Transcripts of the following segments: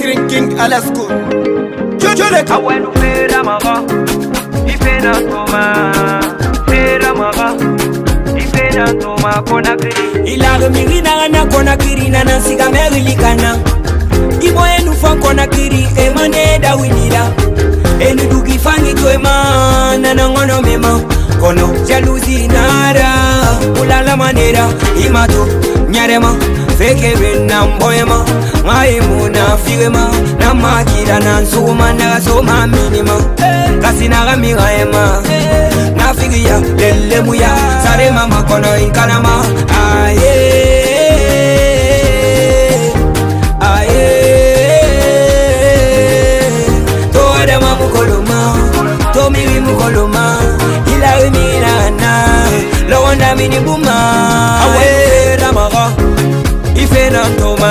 green king alasco ilare miri nangana konakiri nana nsiga merilikana imo enu fa konakiri ema nde edawinira enu dugi fangi twema nana ngono mema kono jaluzi nara kulala manera imato nyarema vekelwe na mboema ngai muna firema na makila na nsuma nakasoma minima kasi nakamikaema nafikiya lelemuya sarema makono ikalama aye Mini Buma ifena ntoma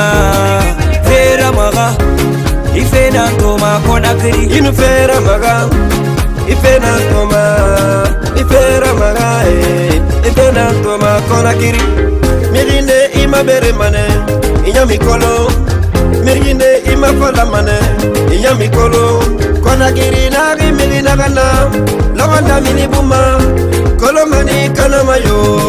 fera maga ifena ntoma konakri inu fera maga ifena ntoma ifera maga e eh. ifena ntoma konakri mirinde imabere mane inya mikolo mirinde imafala mane inya mikolo konakri nagi mirinagana lagonda mini buma kolomani kanamayoo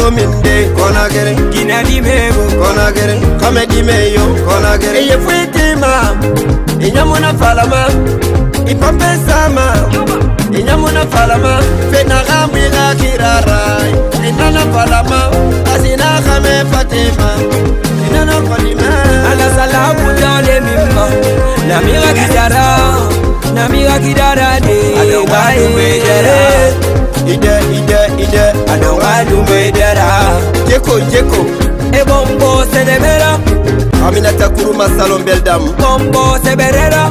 komin de konagere kina dimego konagere kame dimeyo konagere iye fwetima inyamuna falama ipampesama inyamuna falama fenakamwika kirarai inana falama asina kame fatima inana kolima alasalamu dale mimba namira kidara namira kidara de adawadume eh. ide ide ide adawadume jeko jeko ebombo sedebera aminata kuruma salon beldam bombo seberera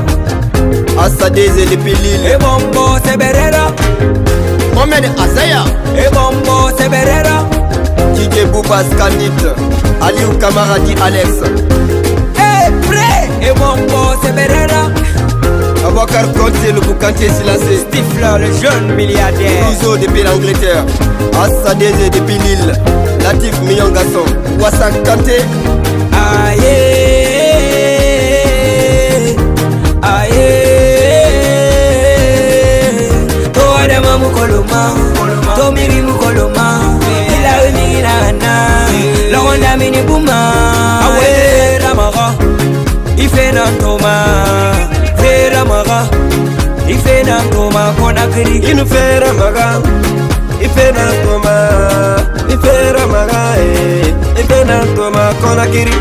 asadeze depuis lille ebombo seberera mohamed azaya ebombo seberera dj bouba scandit aliou kamaradi alex le Conté, le boucantier silencé Stifler, le jeune milliardaire Rousseau depuis l'Angleterre Assadeze depuis l'île Latif Mignon Gasson Wassak Kanté Aïe Aïe Toi, Adama, Mukoloma Tomiri Mukoloma Ilawi Mingirana Lawanda Minibuma il ah Ramara Ifena Thomas ifena ngoma kona kiri kinu fera maga ifena ngoma ifera maga eh ifena ngoma kona kiri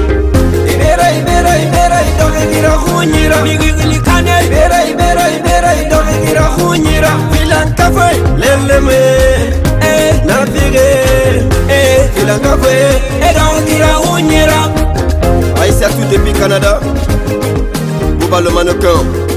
ibera ibera ibera idoge gira khunyira migi gili kane ibera ibera ibera idoge gira khunyira filan kafe lele me eh na fige eh filan kafe edoge gira khunyira aisa tu depuis canada Balomano Camp